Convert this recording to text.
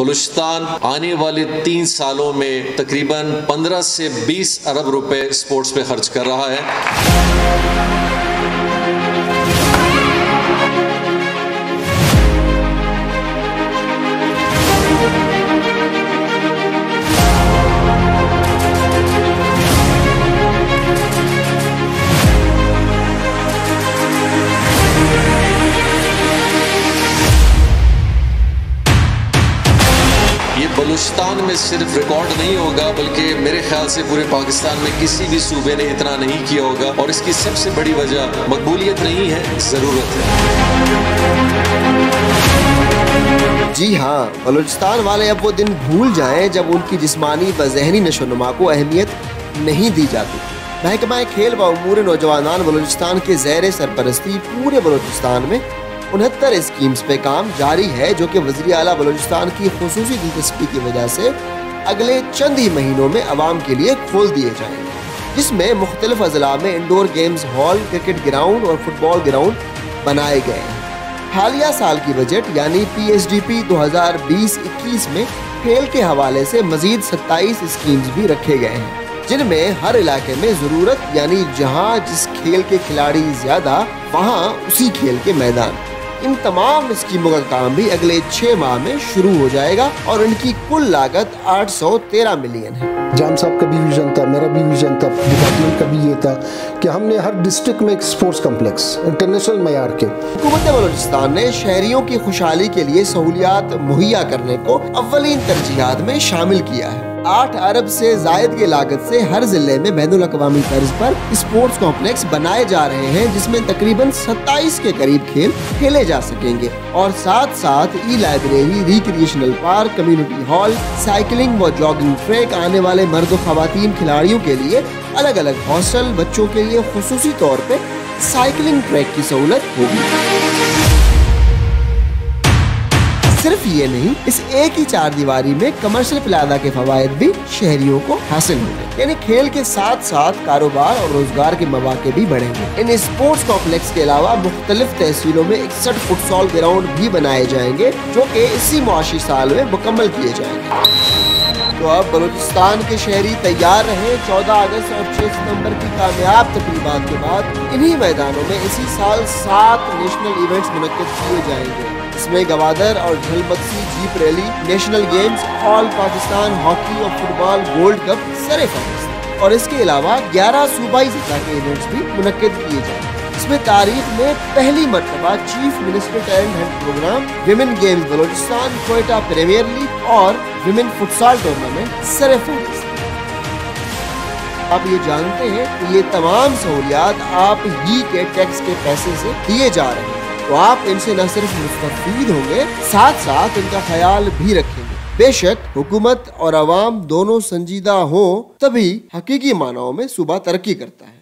बलूचिस्तान आने वाले तीन सालों में तकरीबन 15 से 20 अरब रुपए स्पोर्ट्स पे खर्च कर रहा है। बलूचिस्तान में सिर्फ़ रिकॉर्ड नहीं होगा, बल्कि मेरे ख्याल से पूरे पाकिस्तान में किसी भी सूबे ने इतना नहीं किया होगा। और इसकी सबसे बड़ी वजह मकबूलियत नहीं है, ज़रूरत है। जी हाँ बलूचिस्तान वाले अब वो दिन भूल जाएँ जब उनकी जिस्मानी व जहनी नशोनुमा को अहमियत नहीं दी जाती। महकमा खेल व अमूर नौजवान बलूचिस्तान के जैर सरपरस्ती पूरे बलूचिस्तान में उनहत्तर स्कीम्स पे काम जारी है, जो कि वजी अला बलूचिस्तान की खसूसी दिलचस्पी की वजह से अगले चंद ही महीनों में आवाम के लिए खोल दिए जाएँगे। जिसमें मुख्तलिफ़ अजला में indoor games hall cricket ground और फुटबॉल ग्राउंड बनाए गए हैं। हालिया साल की बजट, यानी पी एच डी पी दो हज़ार बीस इक्कीस में खेल के हवाले से मजीद सत्ताईस स्कीम्स भी रखे गए हैं, जिनमें हर इलाके में ज़रूरत, यानी जहाँ जिस खेल के खिलाड़ी ज़्यादा, वहाँ उसी खेल के मैदान। इन तमाम स्कीमों का काम भी अगले छह माह में शुरू हो जाएगा और इनकी कुल लागत 813 मिलियन है। जाम साहब का भी विजन था मेरा भी विजन था डिपार्टमेंट का भी ये था कि हमने हर डिस्ट्रिक्ट में एक स्पोर्ट्स कम्प्लेक्स इंटरनेशनल मैार के। हुकूमत बलोचिस्तान ने शहरियों की खुशहाली के लिए सहूलियात मुहैया करने को अवलिन तरजीहत में शामिल किया है। आठ अरब से जायद की लागत से हर ज़िले में बैन अवी तर्ज पर स्पोर्ट्स कॉम्प्लेक्स बनाए जा रहे हैं, जिसमें तकरीबन 27 के करीब खेल खेले जा सकेंगे। और साथ साथ E library, recreational park, community hall, cycling व जॉगिंग ट्रैक आने वाले मर्द खातन खिलाड़ियों के लिए अलग अलग हॉस्टल बच्चों के लिए खसूसी तौर पर साइकिलिंग ट्रैक की सहूलत होगी। सिर्फ़ ये नहीं, इस एक ही चार दीवारी में कमर्शियल प्लाजा के फवायद भी शहरियों को हासिल होंगे। यानी खेल के साथ साथ कारोबार और रोज़गार के मौके भी बढ़ेंगे। इन स्पोर्ट्स कॉम्प्लेक्स के अलावा मुख्तलिफ़ तहसीलों में इकसठ फुटसॉल ग्राउंड भी बनाए जाएँगे, जो की इसी मुआशी साल में मुकम्मल किए जाएँगे। तो अब बलूचिस्तान के शहरी तैयार रहे 14 अगस्त और 6 सितंबर की कामयाब तकरीबा के बाद इन्हीं मैदानों में इसी साल सात नेशनल इवेंट्स मुनद किए जाएँगे। इसमें गवादर और झलबक्सी jeep rally, national games, all Pakistan hockey और फुटबॉल गोल्ड कप सरे और इसके अलावा 11 सूबाई सतह के इवेंट्स भी मुनद किए जाए इसमें तारीख में पहली मरतबा chief minister talent hunt program women games Balochistan Quetta premier league और विमेन फुटसाल टूर्नामेंट सरे आप ये जानते हैं कि ये तमाम सहूलियात आप ही के टैक्स के पैसे से दिए जा रहे हैं। तो आप इनसे न सिर्फ़ मुस्तफीद होंगे साथ साथ इनका ख्याल भी रखेंगे। बेशक हुकूमत और आवाम दोनों संजीदा हो, तभी हकीकी मानव में सुबह तरक्की करता है।